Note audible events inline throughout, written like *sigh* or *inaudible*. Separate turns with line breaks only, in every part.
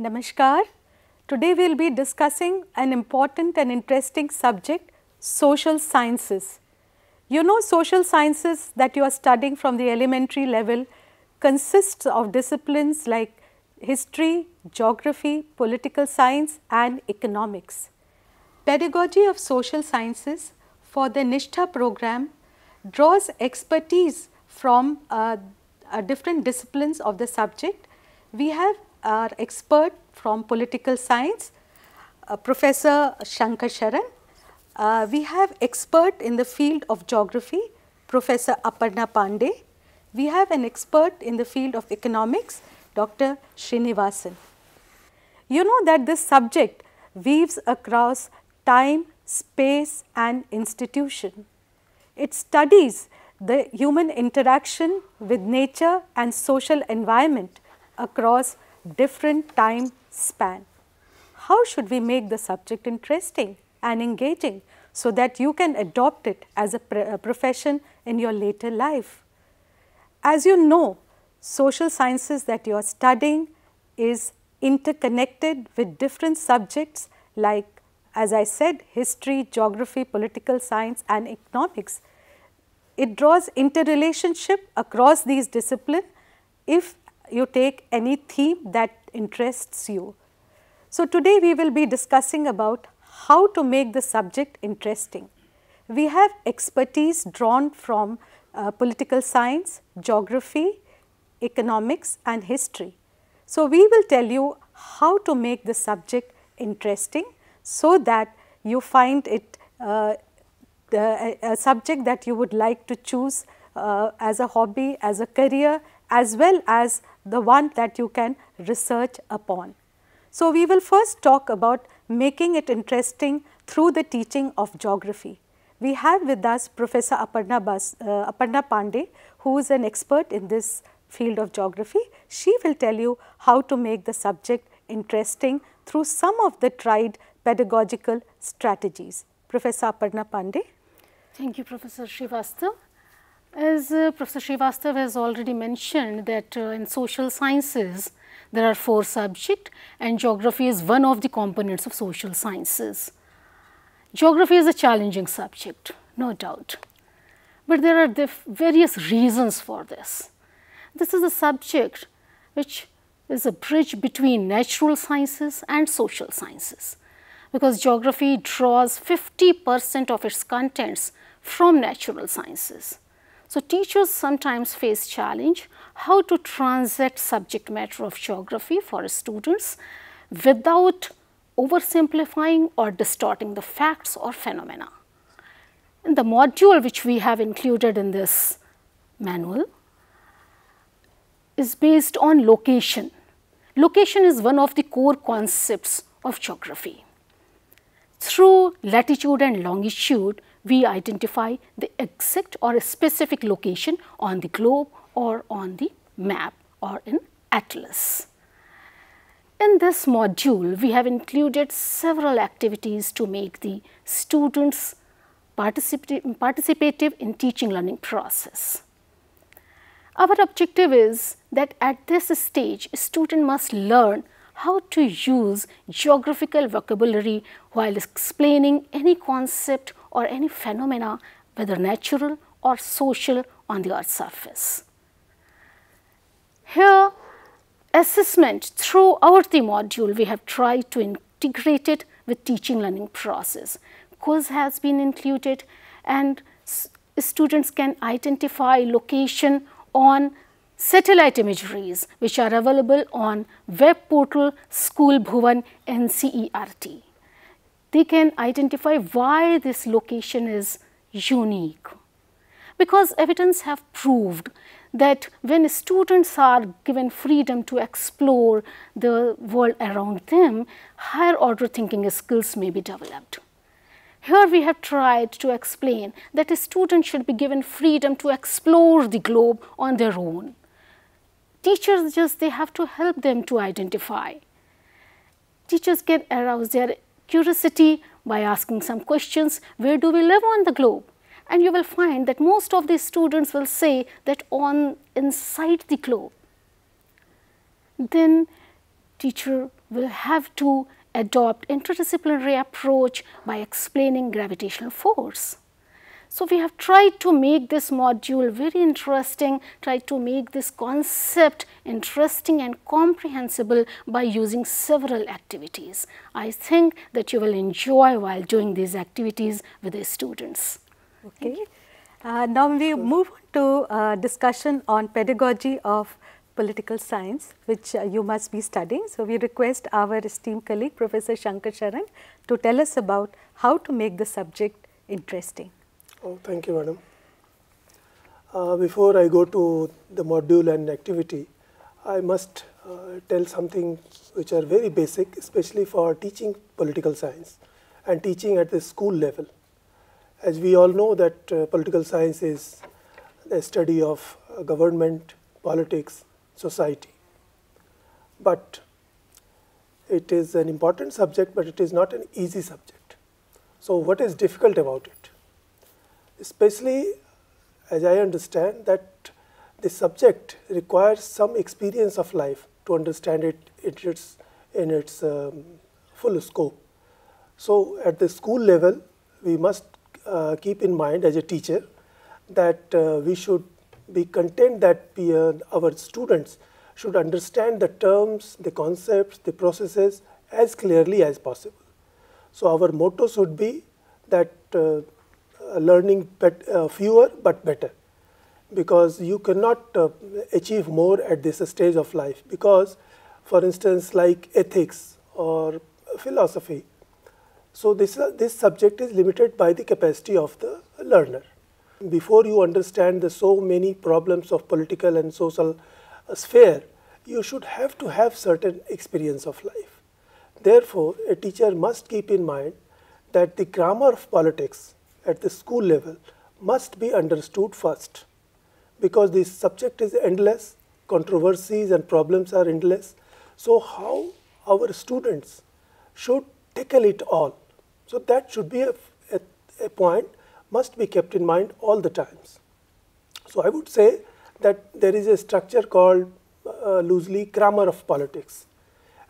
Namaskar. Today we will be discussing an important and interesting subject social sciences. You know social sciences that you are studying from the elementary level consists of disciplines like history, geography, political science and economics. Pedagogy of social sciences for the Nishtha program draws expertise from uh, uh, different disciplines of the subject. We have our expert from political science, uh, Professor Shankar Sharan. Uh, we have expert in the field of geography, Professor Aparna Pandey. We have an expert in the field of economics, Dr. Srinivasan. You know that this subject weaves across time, space and institution. It studies the human interaction with nature and social environment across different time span. How should we make the subject interesting and engaging so that you can adopt it as a, a profession in your later life? As you know, social sciences that you are studying is interconnected with different subjects like as I said history, geography, political science and economics. It draws interrelationship across these disciplines if you take any theme that interests you. So, today we will be discussing about how to make the subject interesting. We have expertise drawn from uh, political science, geography, economics and history. So, we will tell you how to make the subject interesting so that you find it uh, the, a, subject that you would like to choose uh, as a hobby, as a career as well as the one that you can research upon. So, we will first talk about making it interesting through the teaching of geography. We have with us Professor Aparna, Bas, uh, Aparna Pandey who is an expert in this field of geography. She will tell you how to make the subject interesting through some of the tried pedagogical strategies. Professor Aparna Pandey.
Thank you Professor Srivastav. As uh, Professor Srivastav has already mentioned that uh, in social sciences there are four subjects and geography is one of the components of social sciences. Geography is a challenging subject, no doubt, but there are the various reasons for this. This is a subject which is a bridge between natural sciences and social sciences because geography draws 50 percent of its contents from natural sciences. So, teachers sometimes face challenge how to translate subject matter of geography for students without oversimplifying or distorting the facts or phenomena. In the module which we have included in this manual is based on location. Location is one of the core concepts of geography. Through latitude and longitude, we identify the exact or a specific location on the globe or on the map or in atlas. In this module, we have included several activities to make the students participative in teaching learning process. Our objective is that at this stage, student must learn how to use geographical vocabulary while explaining any concept or any phenomena whether natural or social on the earth's surface. Here assessment throughout the module we have tried to integrate it with teaching learning process. Quiz has been included and students can identify location on satellite imageries which are available on web portal School Bhuvan NCERT they can identify why this location is unique. Because evidence have proved that when students are given freedom to explore the world around them, higher order thinking skills may be developed. Here we have tried to explain that a student should be given freedom to explore the globe on their own. Teachers just they have to help them to identify. Teachers can arouse their curiosity by asking some questions, where do we live on the globe? And you will find that most of these students will say that on inside the globe. Then teacher will have to adopt interdisciplinary approach by explaining gravitational force. So, we have tried to make this module very interesting, tried to make this concept interesting and comprehensible by using several activities. I think that you will enjoy while doing these activities with the students.
Okay. Uh, now, we move to uh, discussion on pedagogy of political science, which uh, you must be studying. So, we request our esteemed colleague Professor Shankar Sharan to tell us about how to make the subject interesting.
Oh, thank you, madam. Uh, before I go to the module and activity, I must uh, tell something which are very basic, especially for teaching political science and teaching at the school level. As we all know that uh, political science is the study of uh, government, politics, society. But it is an important subject, but it is not an easy subject. So what is difficult about it? Especially as I understand that the subject requires some experience of life to understand it in its, in its um, full scope. So, at the school level, we must uh, keep in mind as a teacher that uh, we should be content that we, uh, our students should understand the terms, the concepts, the processes as clearly as possible. So, our motto should be that uh, learning bet, uh, fewer but better. Because you cannot uh, achieve more at this stage of life. Because for instance like ethics or philosophy so this this subject is limited by the capacity of the learner. Before you understand the so many problems of political and social sphere you should have to have certain experience of life. Therefore a teacher must keep in mind that the grammar of politics at the school level must be understood first because this subject is endless, controversies and problems are endless. So, how our students should tackle it all. So, that should be a, a, a point must be kept in mind all the times. So, I would say that there is a structure called uh, loosely grammar of politics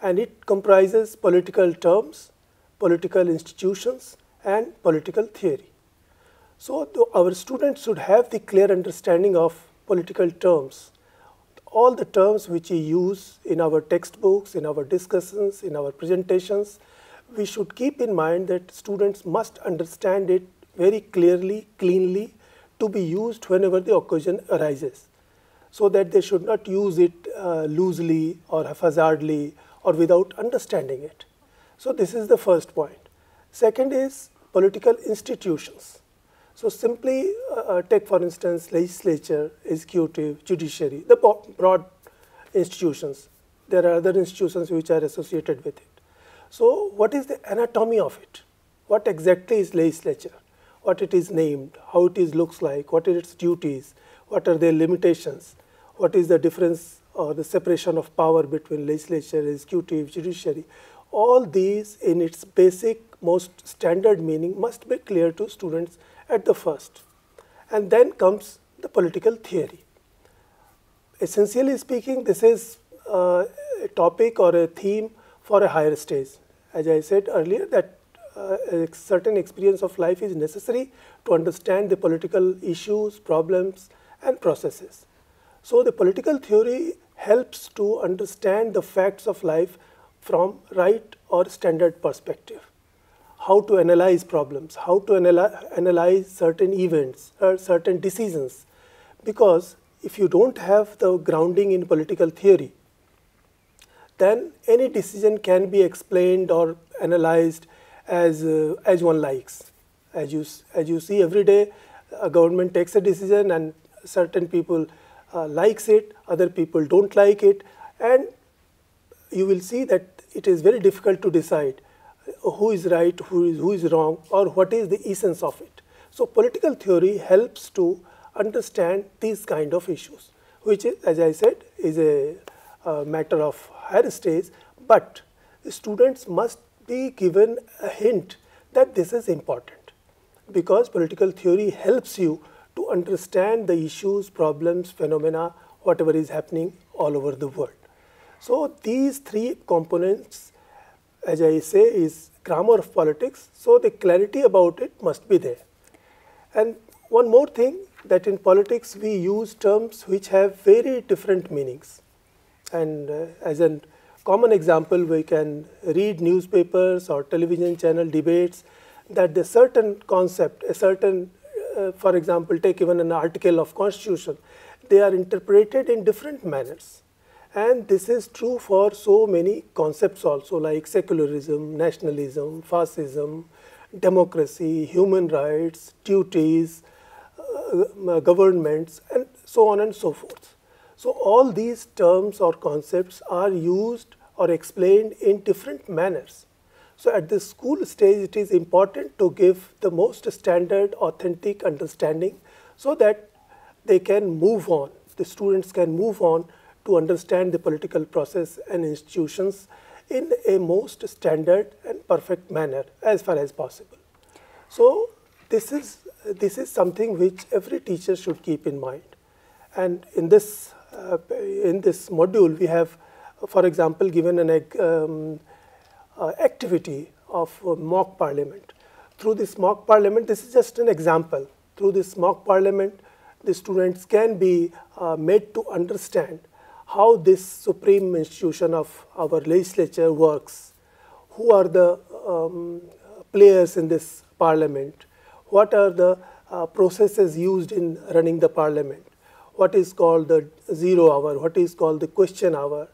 and it comprises political terms, political institutions and political theory. So, our students should have the clear understanding of political terms, all the terms which we use in our textbooks, in our discussions, in our presentations, we should keep in mind that students must understand it very clearly, cleanly to be used whenever the occasion arises. So that they should not use it uh, loosely or haphazardly or without understanding it. So this is the first point. Second is political institutions. So simply uh, uh, take for instance legislature, executive, judiciary, the broad institutions. There are other institutions which are associated with it. So what is the anatomy of it? What exactly is legislature? What it is named, how it is looks like, what are its duties, what are their limitations, what is the difference or the separation of power between legislature, executive, judiciary. All these in its basic most standard meaning must be clear to students at the first. And then comes the political theory. Essentially speaking, this is uh, a topic or a theme for a higher stage. As I said earlier that uh, a certain experience of life is necessary to understand the political issues, problems and processes. So, the political theory helps to understand the facts of life from right or standard perspective how to analyze problems, how to analyze certain events or certain decisions. Because if you don't have the grounding in political theory, then any decision can be explained or analyzed as, uh, as one likes. As you, as you see every day, a government takes a decision and certain people uh, likes it, other people don't like it, and you will see that it is very difficult to decide who is right, who is, who is wrong, or what is the essence of it. So political theory helps to understand these kind of issues, which is, as I said, is a, a matter of higher stage, but students must be given a hint that this is important because political theory helps you to understand the issues, problems, phenomena, whatever is happening all over the world. So these three components, as I say, is grammar of politics. So the clarity about it must be there. And one more thing that in politics we use terms which have very different meanings. And uh, as a common example, we can read newspapers or television channel debates that the certain concept, a certain, uh, for example, take even an article of constitution, they are interpreted in different manners. And this is true for so many concepts also like secularism, nationalism, fascism, democracy, human rights, duties, uh, governments and so on and so forth. So all these terms or concepts are used or explained in different manners. So at the school stage, it is important to give the most standard, authentic understanding so that they can move on. The students can move on to understand the political process and institutions in a most standard and perfect manner as far as possible. So this is, this is something which every teacher should keep in mind. And in this, uh, in this module, we have, for example, given an um, uh, activity of uh, mock parliament. Through this mock parliament, this is just an example. Through this mock parliament, the students can be uh, made to understand how this supreme institution of our legislature works, who are the um, players in this parliament, what are the uh, processes used in running the parliament, what is called the zero hour, what is called the question hour,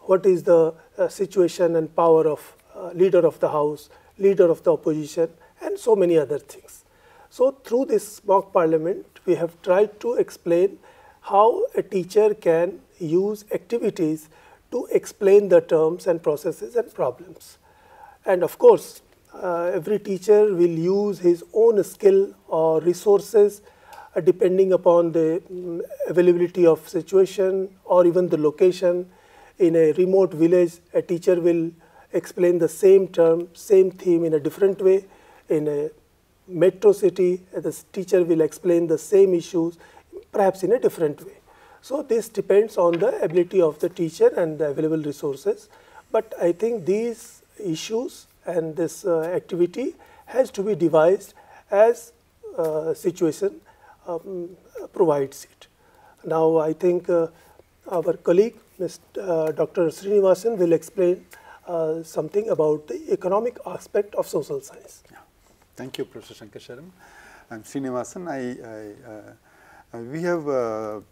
what is the uh, situation and power of uh, leader of the house, leader of the opposition, and so many other things. So through this mock parliament, we have tried to explain how a teacher can use activities to explain the terms and processes and problems. And of course, uh, every teacher will use his own skill or resources uh, depending upon the um, availability of situation or even the location. In a remote village, a teacher will explain the same term, same theme in a different way. In a metro city, the teacher will explain the same issues, perhaps in a different way. So this depends on the ability of the teacher and the available resources. But I think these issues and this uh, activity has to be devised as uh, situation um, provides it. Now I think uh, our colleague, Mr. Uh, Dr. Srinivasan will explain uh, something about the economic aspect of social science.
Yeah. Thank you, Professor Shankar Sharan. I'm Srinivasan. I, I uh, we have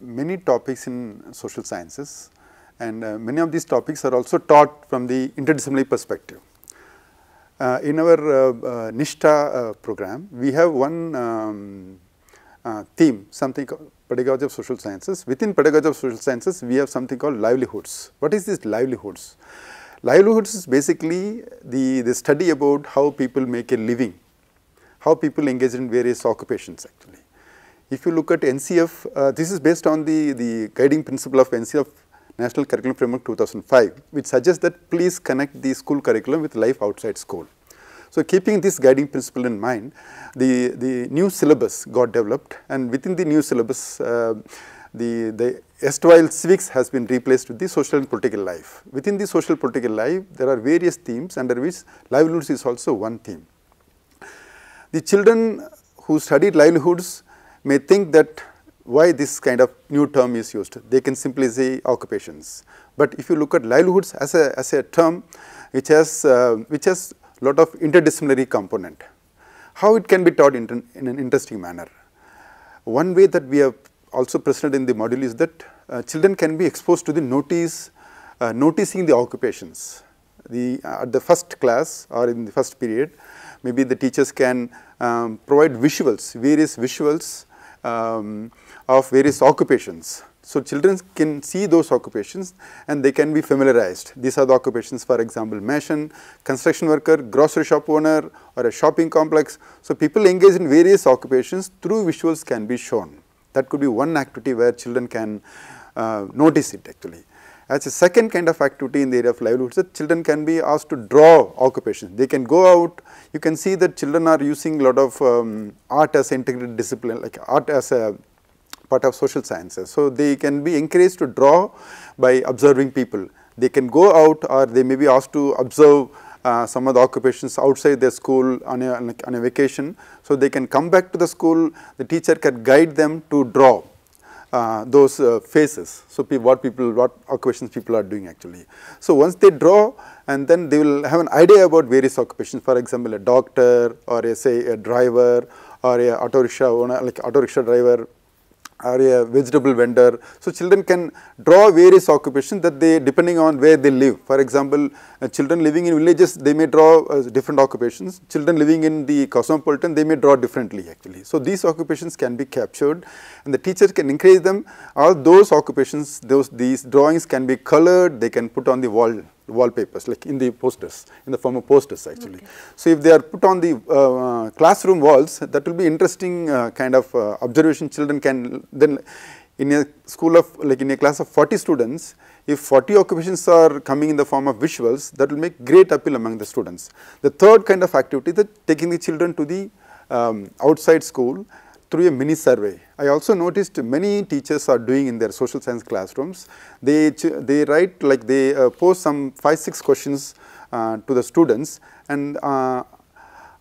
many topics in social sciences and many of these topics are also taught from the interdisciplinary perspective. Uh, in our uh, uh, NISHTHA program, we have one um, theme, something called pedagogy of social sciences. Within pedagogy of social sciences, we have something called livelihoods. What is this livelihoods? Livelihoods is basically the, the study about how people make a living, how people engage in various occupations actually. If you look at NCF, uh, this is based on the, the guiding principle of NCF National Curriculum Framework 2005, which suggests that please connect the school curriculum with life outside school. So, keeping this guiding principle in mind, the, the new syllabus got developed and within the new syllabus, uh, the, the erstwhile civics has been replaced with the social and political life. Within the social political life, there are various themes under which livelihoods is also one theme. The children who studied livelihoods may think that why this kind of new term is used. They can simply say occupations. But if you look at livelihoods as a, as a term which has, uh, which has lot of interdisciplinary component, how it can be taught in, in an interesting manner. One way that we have also presented in the module is that uh, children can be exposed to the notice, uh, noticing the occupations. The, uh, at the first class or in the first period, maybe the teachers can um, provide visuals, various visuals um, of various occupations. So, children can see those occupations and they can be familiarized. These are the occupations for example, mason, construction worker, grocery shop owner or a shopping complex. So, people engage in various occupations through visuals can be shown. That could be one activity where children can uh, notice it actually. As a second kind of activity in the area of livelihoods, that children can be asked to draw occupations. They can go out, you can see that children are using a lot of um, art as integrated discipline, like art as a part of social sciences. So, they can be encouraged to draw by observing people. They can go out or they may be asked to observe uh, some of the occupations outside their school on a, on a vacation. So, they can come back to the school, the teacher can guide them to draw uh, those uh, faces. So, pe what people, what occupations people are doing actually. So, once they draw and then they will have an idea about various occupations for example, a doctor or a say a driver or a auto rickshaw owner like auto rickshaw driver or a vegetable vendor. So, children can draw various occupations that they depending on where they live. For example, uh, children living in villages they may draw uh, different occupations, children living in the cosmopolitan they may draw differently actually. So, these occupations can be captured and the teacher can encourage them all those occupations those these drawings can be colored they can put on the wall wallpapers like in the posters in the form of posters actually. Okay. So, if they are put on the uh, classroom walls that will be interesting uh, kind of uh, observation children can then in a school of like in a class of 40 students if 40 occupations are coming in the form of visuals that will make great appeal among the students. The third kind of activity that taking the children to the um, outside school through a mini survey. I also noticed many teachers are doing in their social science classrooms. They, they write like they uh, post some 5, 6 questions uh, to the students and uh,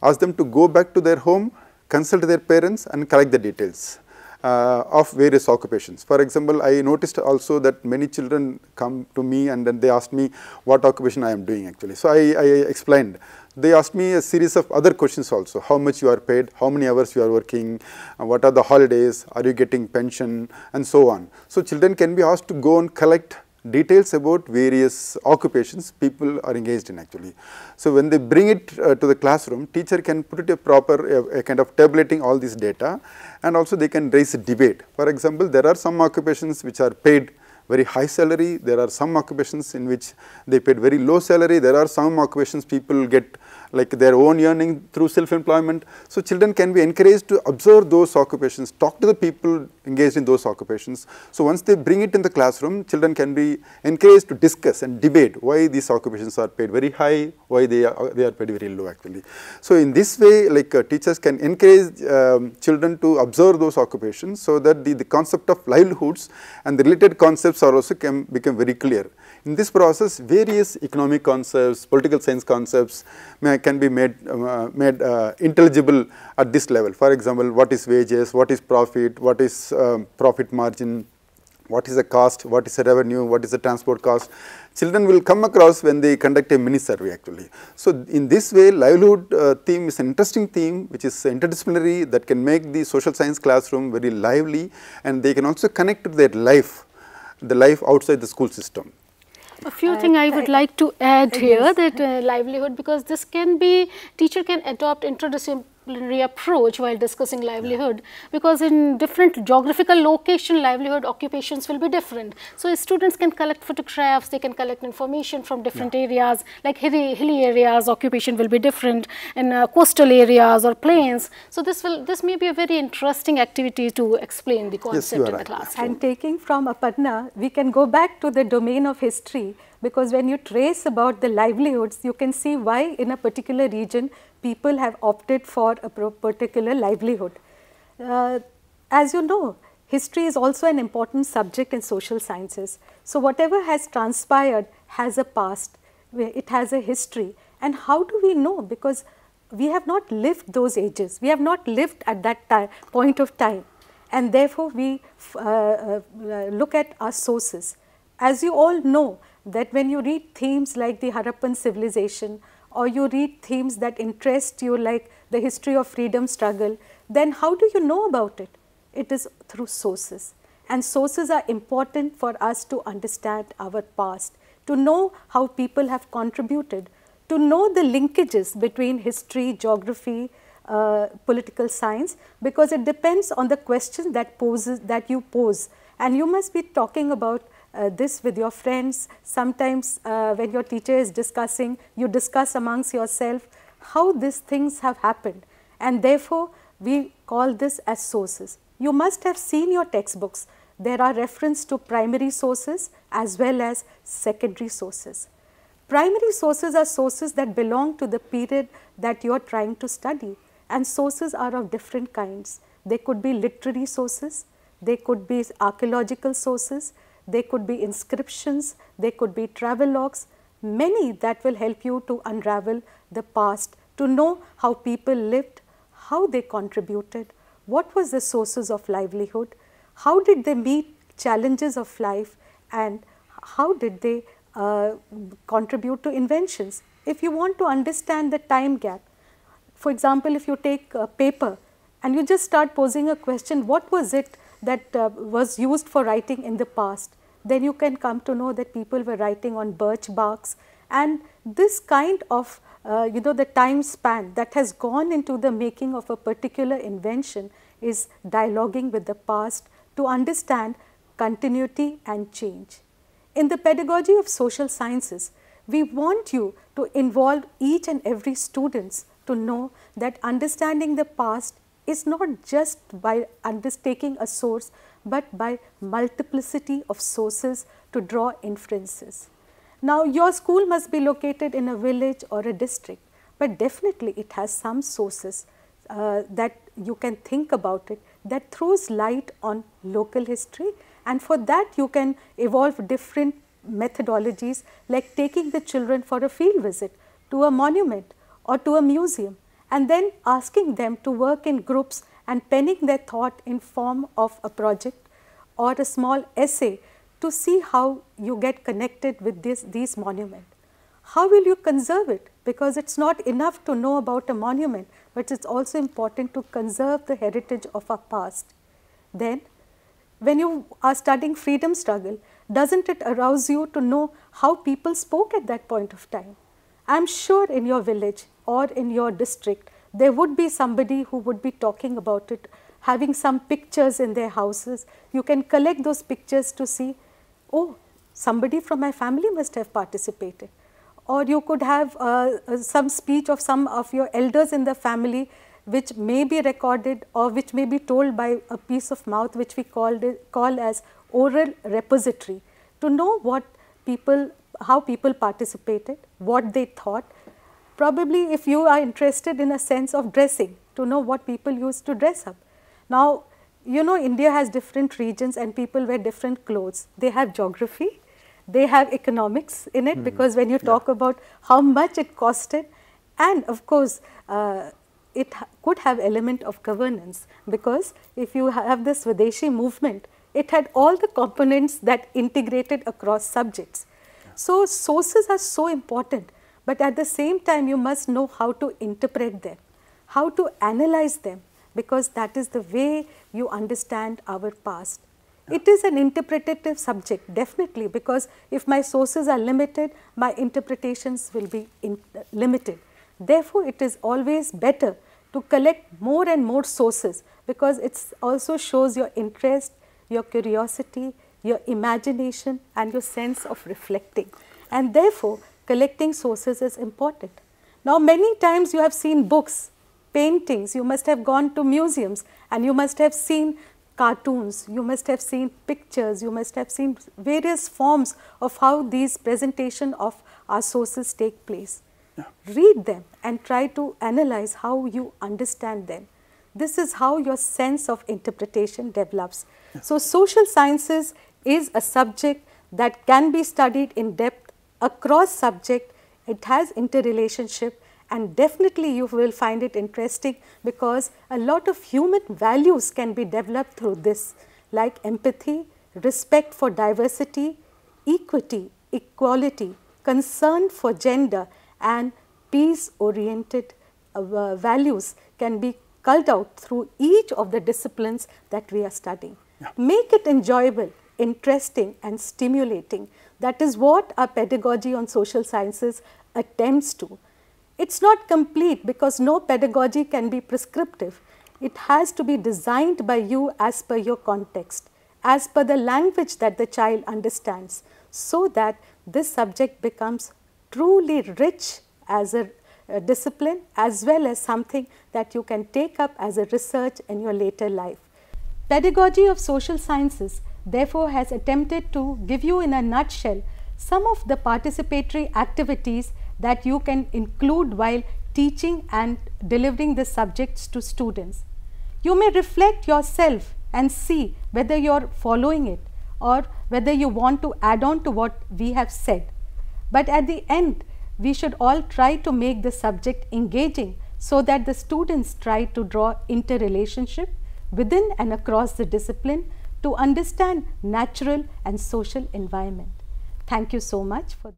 ask them to go back to their home, consult their parents and collect the details. Uh, of various occupations. For example, I noticed also that many children come to me and then they ask me what occupation I am doing actually. So, I, I explained they asked me a series of other questions also, how much you are paid, how many hours you are working, uh, what are the holidays, are you getting pension and so on. So, children can be asked to go and collect details about various occupations people are engaged in actually. So, when they bring it uh, to the classroom, teacher can put it a proper a, kind of tabulating all this data and also they can raise a debate. For example, there are some occupations which are paid very high salary, there are some occupations in which they paid very low salary, there are some occupations people get like their own earning through self-employment. So, children can be encouraged to observe those occupations, talk to the people engaged in those occupations. So, once they bring it in the classroom, children can be encouraged to discuss and debate why these occupations are paid very high, why they are, they are paid very low actually. So, in this way like uh, teachers can encourage um, children to observe those occupations, so that the, the concept of livelihoods and the related concepts are also become very clear. In this process, various economic concepts, political science concepts may, can be made, uh, made uh, intelligible at this level. For example, what is wages, what is profit, what is um, profit margin, what is the cost, what is the revenue, what is the transport cost. Children will come across when they conduct a mini survey actually. So, in this way livelihood uh, theme is an interesting theme which is interdisciplinary that can make the social science classroom very lively and they can also connect to their life, the life outside the school system.
A few things I would like to add *laughs* here that uh, livelihood because this can be teacher can adopt interdisciplinary interdisciplinary approach while discussing livelihood yeah. because in different geographical location livelihood occupations will be different. So, students can collect photographs, they can collect information from different yeah. areas like hilly, hilly areas occupation will be different in uh, coastal areas or plains. So, this will this may be a very interesting activity to explain the concept yes, in right. the class.
And taking from Aparna, we can go back to the domain of history because when you trace about the livelihoods, you can see why in a particular region people have opted for a particular livelihood. Uh, as you know, history is also an important subject in social sciences. So, whatever has transpired has a past, it has a history and how do we know because we have not lived those ages, we have not lived at that point of time and therefore, we uh, uh, look at our sources. As you all know that when you read themes like the Harappan civilization or you read themes that interest you like the history of freedom struggle, then how do you know about it? It is through sources and sources are important for us to understand our past, to know how people have contributed, to know the linkages between history, geography, uh, political science because it depends on the question that poses that you pose and you must be talking about uh, this with your friends. Sometimes uh, when your teacher is discussing, you discuss amongst yourself how these things have happened and therefore, we call this as sources. You must have seen your textbooks. There are reference to primary sources as well as secondary sources. Primary sources are sources that belong to the period that you are trying to study and sources are of different kinds. They could be literary sources, they could be archaeological sources, they could be inscriptions, they could be travel logs, many that will help you to unravel the past, to know how people lived, how they contributed, what was the sources of livelihood, how did they meet challenges of life and how did they uh, contribute to inventions. If you want to understand the time gap, for example, if you take a paper and you just start posing a question, what was it that uh, was used for writing in the past? Then you can come to know that people were writing on birch barks and this kind of uh, you know the time span that has gone into the making of a particular invention is dialoguing with the past to understand continuity and change. In the pedagogy of social sciences, we want you to involve each and every students to know that understanding the past is not just by undertaking a source, but by multiplicity of sources to draw inferences. Now, your school must be located in a village or a district, but definitely it has some sources uh, that you can think about it that throws light on local history and for that you can evolve different methodologies like taking the children for a field visit to a monument or to a museum and then asking them to work in groups and penning their thought in form of a project or a small essay to see how you get connected with this, these monuments. How will you conserve it? Because it is not enough to know about a monument, but it is also important to conserve the heritage of our past. Then when you are studying freedom struggle, doesn't it arouse you to know how people spoke at that point of time? I am sure in your village or in your district, there would be somebody who would be talking about it, having some pictures in their houses. You can collect those pictures to see, oh, somebody from my family must have participated. Or you could have uh, uh some speech of some of your elders in the family which may be recorded or which may be told by a piece of mouth which we called it, call as oral repository to know what people, how people participated, what they thought. Probably if you are interested in a sense of dressing to know what people used to dress up. Now, you know India has different regions and people wear different clothes. They have geography, they have economics in it mm. because when you talk yeah. about how much it costed and of course, uh, it ha could have element of governance because if you have this Swadeshi movement, it had all the components that integrated across subjects. So, sources are so important, but at the same time you must know how to interpret them, how to analyze them because that is the way you understand our past. It is an interpretative subject definitely because if my sources are limited, my interpretations will be limited. Therefore, it is always better to collect more and more sources because it also shows your interest, your curiosity, your imagination and your sense of reflecting and therefore collecting sources is important. Now many times you have seen books, paintings, you must have gone to museums and you must have seen cartoons, you must have seen pictures, you must have seen various forms of how these presentation of our sources take place. Yeah. Read them and try to analyze how you understand them. This is how your sense of interpretation develops. Yeah. So, social sciences is a subject that can be studied in depth across subject. It has interrelationship and definitely you will find it interesting because a lot of human values can be developed through this like empathy, respect for diversity, equity, equality, concern for gender and peace oriented uh, values can be culled out through each of the disciplines that we are studying. Yeah. Make it enjoyable, interesting and stimulating. That is what our pedagogy on social sciences attempts to. It is not complete because no pedagogy can be prescriptive. It has to be designed by you as per your context, as per the language that the child understands, so that this subject becomes truly rich as a, a, discipline as well as something that you can take up as a research in your later life. Pedagogy of social sciences therefore has attempted to give you in a nutshell some of the participatory activities that you can include while teaching and delivering the subjects to students. You may reflect yourself and see whether you are following it or whether you want to add on to what we have said. But at the end, we should all try to make the subject engaging so that the students try to draw interrelationship within and across the discipline to understand natural and social environment. Thank you so much for